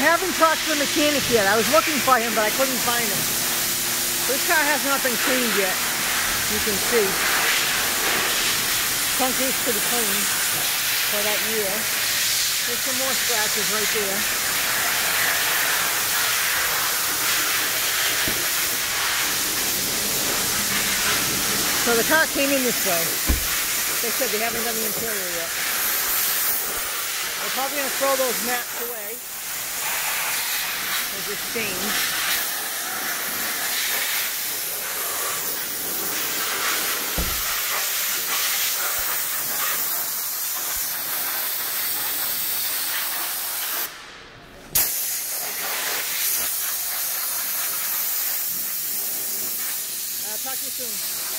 haven't talked to the mechanic yet. I was looking for him, but I couldn't find him. This car has not been cleaned yet. You can see. Trunk is pretty clean for that year. There's some more scratches right there. So the car came in this way. They said they haven't done the interior yet. They're probably going to throw those mats away. Just stains. Uh, talk to you soon.